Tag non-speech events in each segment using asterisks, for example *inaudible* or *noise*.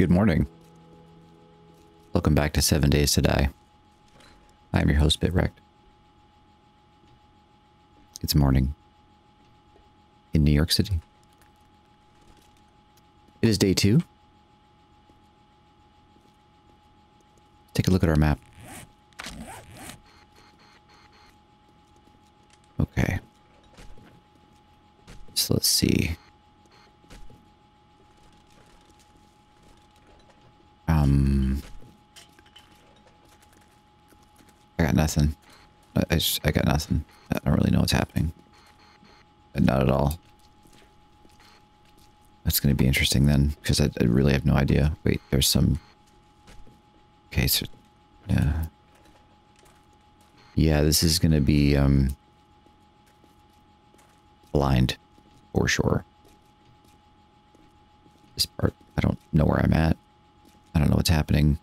Good morning. Welcome back to Seven Days to Die. I'm your host, Bitwrecked. It's morning in New York City. It is day two. Take a look at our map. Okay. So let's see. Um, I got nothing. I, just, I got nothing. I don't really know what's happening. Not at all. That's going to be interesting then, because I, I, really have no idea. Wait, there's some... Okay, so... Yeah. Yeah, this is going to be, um... Blind, for sure. This part, I don't know where I'm at. I don't know what's happening.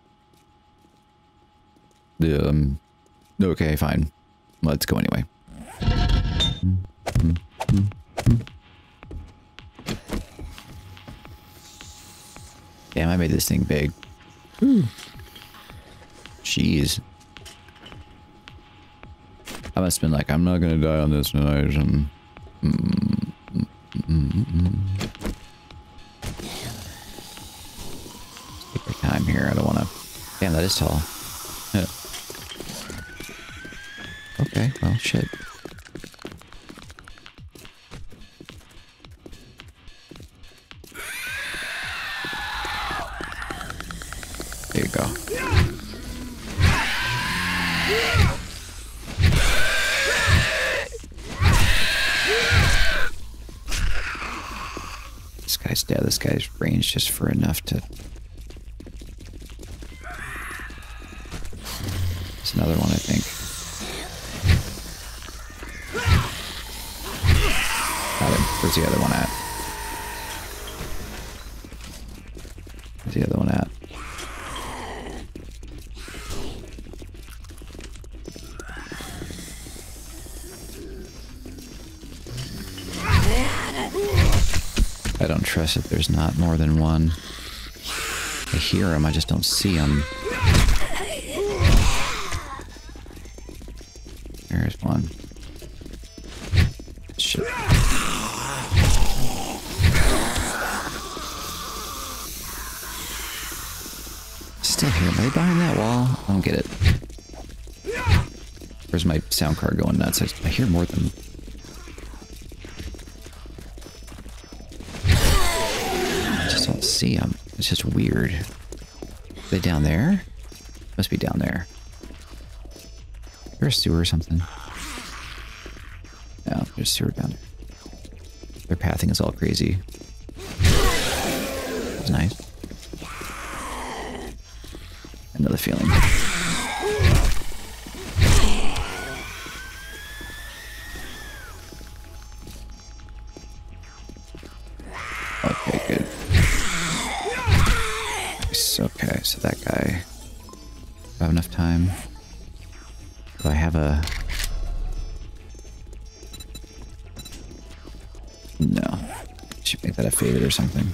Um, okay, fine. Let's go anyway. Damn, I made this thing big. Jeez. I must have been like, I'm not gonna die on this tonight. Um, mm, mm, Take your time here. I don't want to. Damn, that is tall. *laughs* Shit. There you go. This guy's dead. This guy's range just for enough to... It's another one, I think. Where's the other one at? Where's the other one at? I don't trust that there's not more than one. I hear him, I just don't see him. I behind that wall? I don't get it. Where's my sound card going nuts? I, hear more than... I just don't see them. It's just weird. Are they down there? Must be down there. Is there a sewer or something? No, there's sewer down there. Their pathing is all crazy. It's nice. Another feeling. Okay, good. Nice, Okay, so that guy. Do I have enough time? Do I have a... No. Should make that a favorite or something.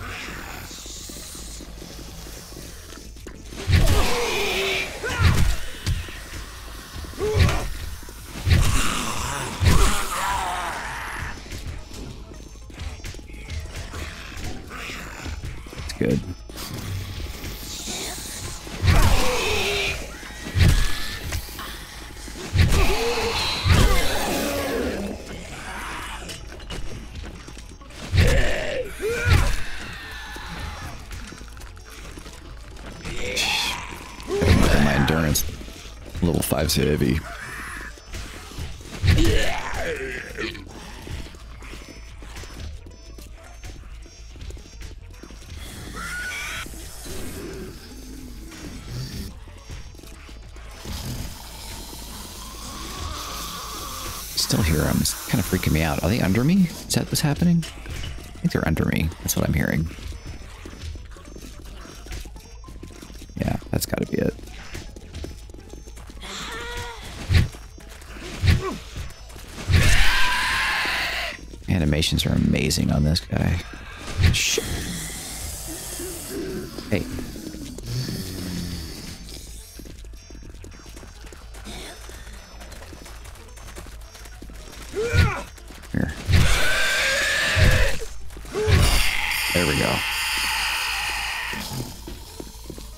5's heavy. Still hear them. It's kind of freaking me out. Are they under me? Is that what's happening? I think they're under me. That's what I'm hearing. Animations are amazing on this guy. Hey. Here. There we go.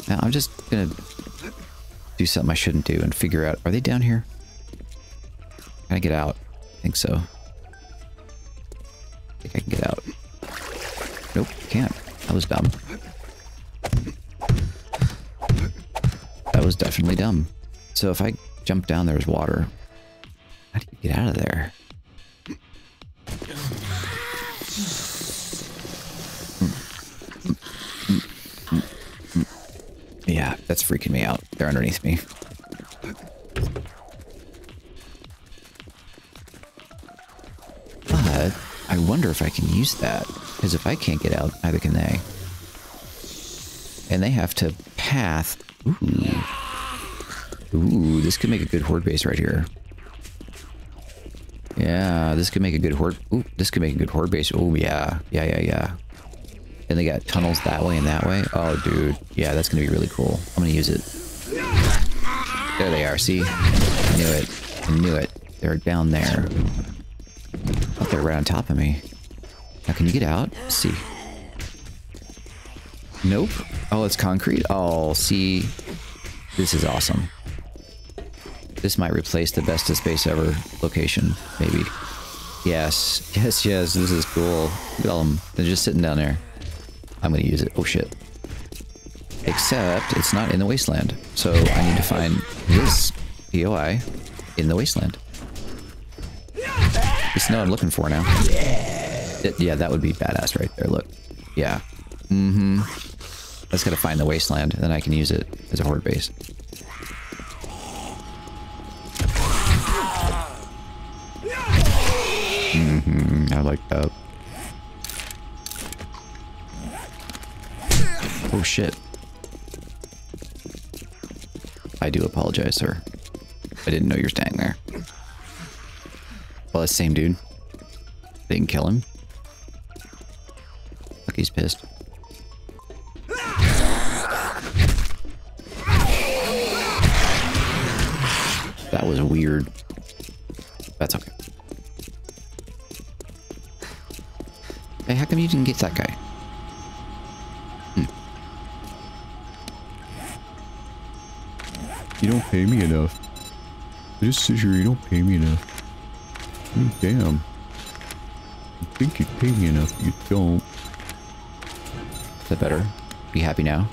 Now I'm just gonna do something I shouldn't do and figure out, are they down here? Can I get out? I think so. So if I jump down, there's water. How do you get out of there? Yeah, that's freaking me out. They're underneath me. But I wonder if I can use that. Because if I can't get out, neither can they. And they have to path. Ooh. Ooh, this could make a good horde base right here. Yeah, this could make a good horde. Ooh, this could make a good horde base. Oh, yeah. Yeah, yeah, yeah. And they got tunnels that way and that way. Oh, dude. Yeah, that's going to be really cool. I'm going to use it. There they are. See? I knew it. I knew it. They're down there. Oh, they're right on top of me. Now, can you get out? Let's see. Nope. Oh, it's concrete? Oh, see. This is awesome. This might replace the bestest base ever location, maybe. Yes, yes, yes, this is cool. They're just sitting down there. I'm gonna use it. Oh shit. Except it's not in the wasteland. So I need to find this POI in the wasteland. Know what I'm looking for now. It- yeah, that would be badass right there. Look. Yeah. Mm-hmm. I just gotta find the wasteland, then I can use it as a horde base. Like that. Oh shit. I do apologize, sir. I didn't know you were standing there. Well, that's the same dude. They didn't kill him. Look, he's pissed. That was weird. Hey, how come you didn't get that guy? Hmm. You don't pay me enough. I just here, you don't pay me enough. Mm, Damn. You think you pay me enough, you don't. Is that better? Be happy now?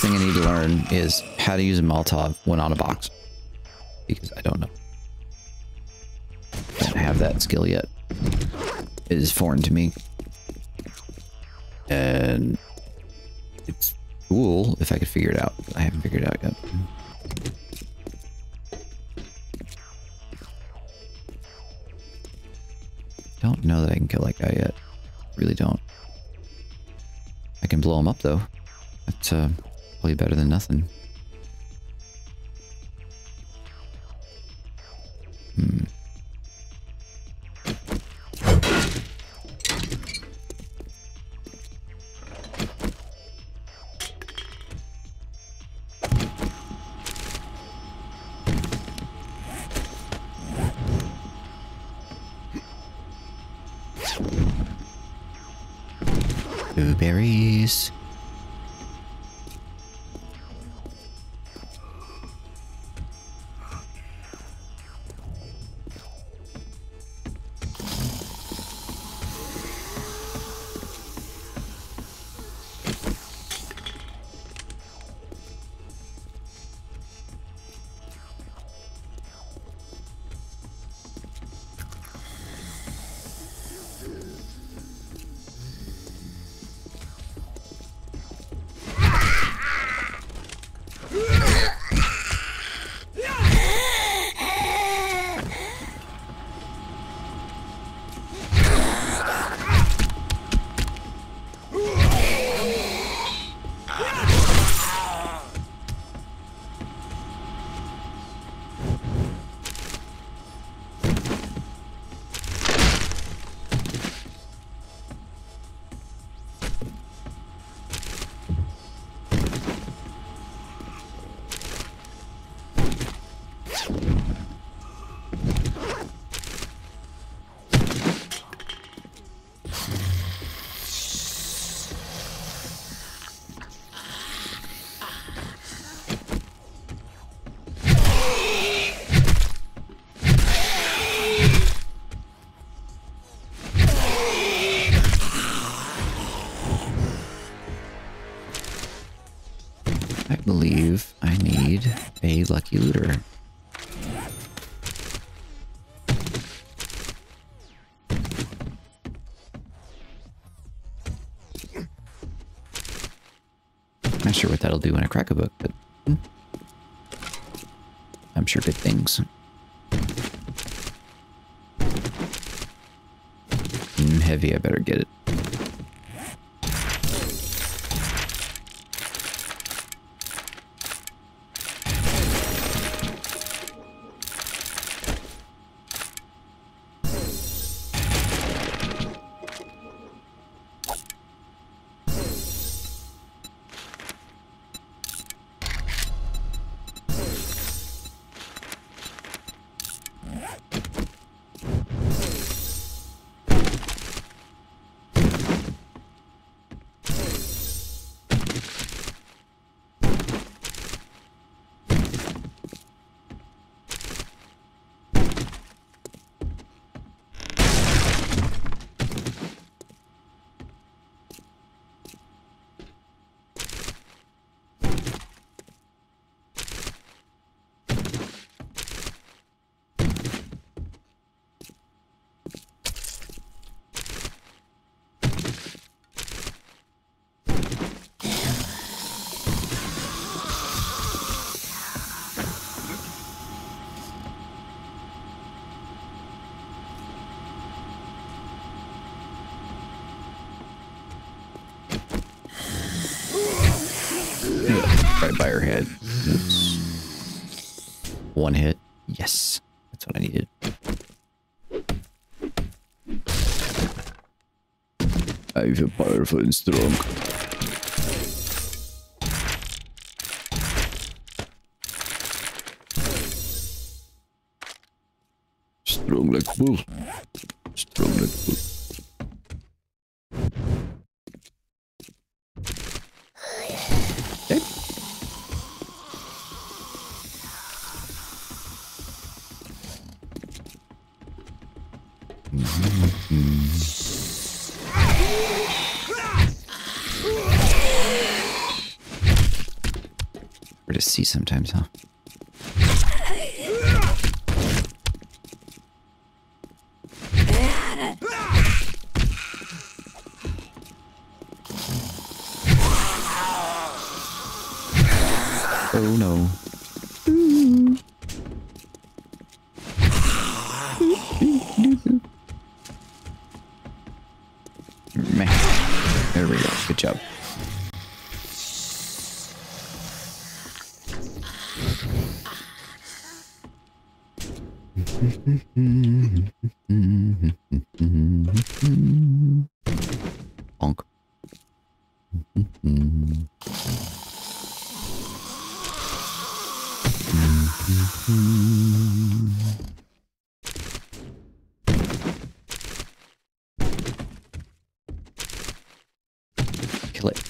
Thing I need to learn is how to use a Molotov when on a box. Because I don't know. I don't have that skill yet. It is foreign to me. And it's cool if I could figure it out. I haven't figured it out yet. Don't know that I can kill that guy yet. Really don't. I can blow him up though. That's uh, probably better than nothing. Hmm. Blueberries. Sure what that'll do when I crack a book, but. I'm sure good things. Mm, heavy, I better get it. Right by head. Oops. One hit. Yes. That's what I needed. I feel powerful and strong. Strong like bull. Strong like bull. Okay. Hard to see sometimes, huh? Oh no. Kill it.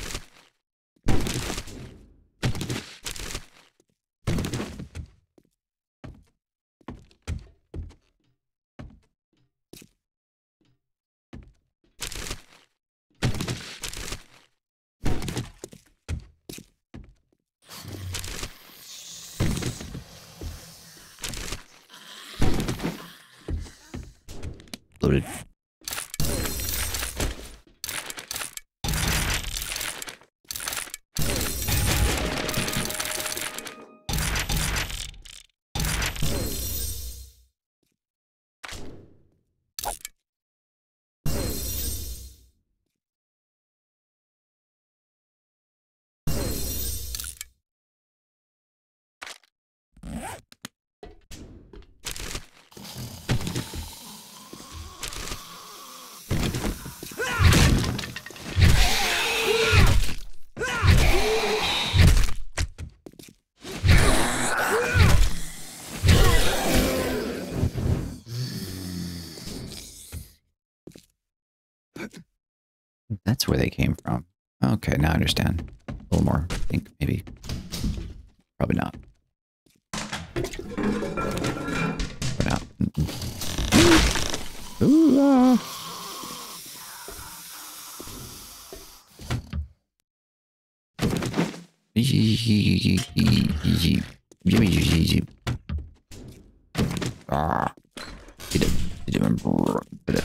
Loaded. Where they came from. Okay, now I understand. A little more, I think, maybe. Probably not. Probably not. Mm-mm. Ooh, *laughs* ah. Ah. Get it. Get it. Get it.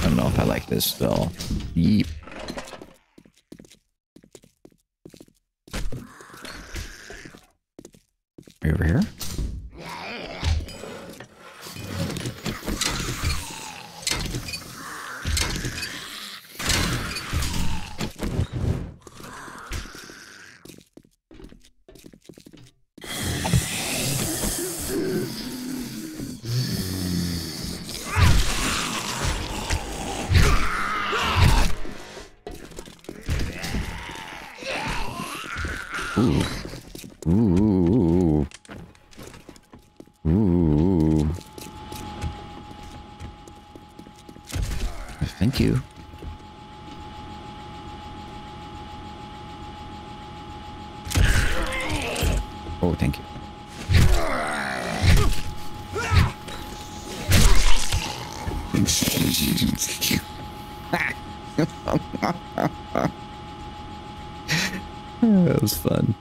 I don't know if I like this spell. Yeep. Are you over here? Thank you. *laughs* that was fun.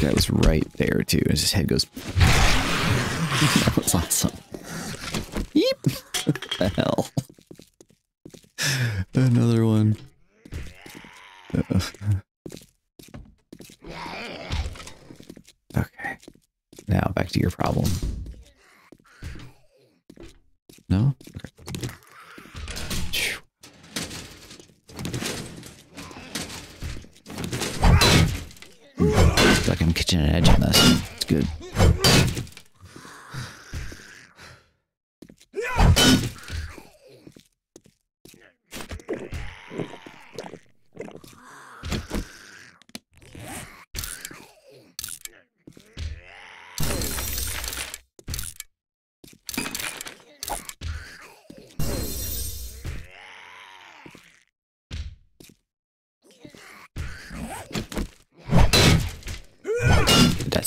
That was right there too, as his head goes. *laughs* that was awesome. Yeep. *laughs* what the hell? Another one. Uh, Okay. Now back to your problem. No? Okay. Phew. Feel like I'm catching an edge on this. It's good.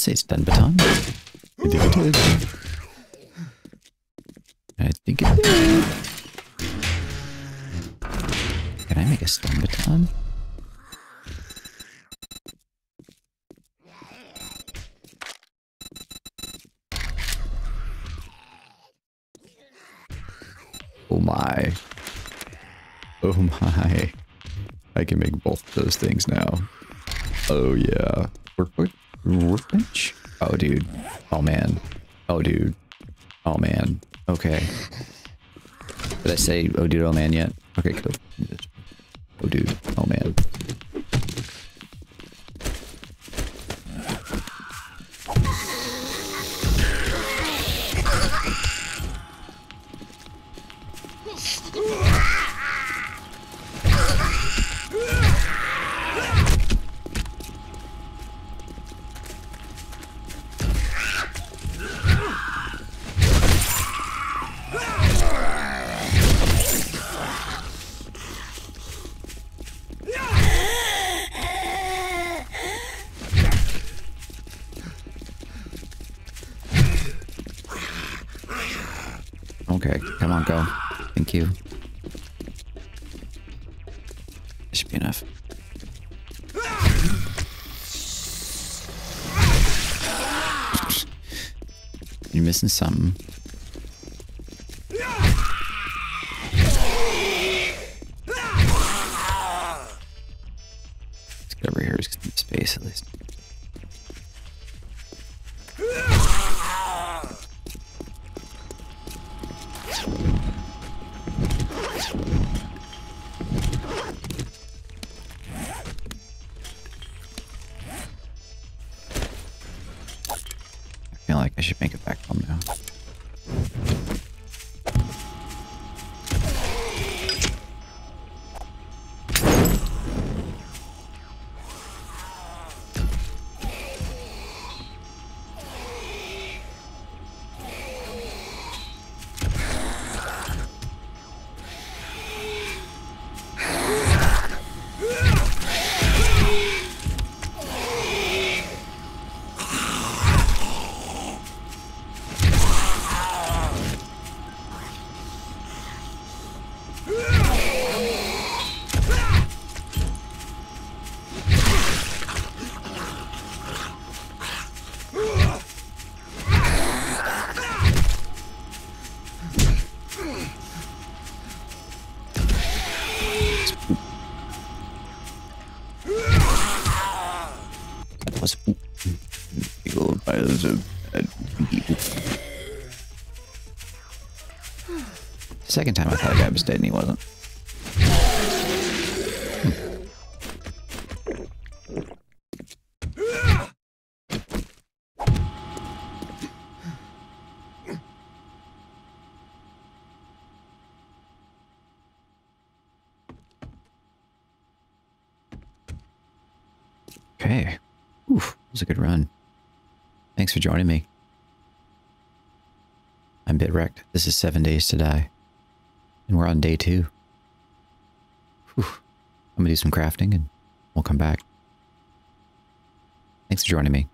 That say stun baton? I think it did. I think it did. Can I make a stun baton? Oh my. Oh my. I can make both of those things now. Oh yeah. Workbench? Oh, dude. Oh, man. Oh, dude. Oh, man. Okay. Did I say oh, dude, oh, man yet? Okay, cool. Thank you. That should be enough. You're missing something. Here. Some space at least. Of dead people. Second time I thought a guy was dead and he wasn't. Hmm. Okay. Oof, that was a good run. Thanks for joining me. I'm Bitwrecked. This is Seven Days to Die. And we're on day two. Whew. I'm gonna do some crafting and we'll come back. Thanks for joining me.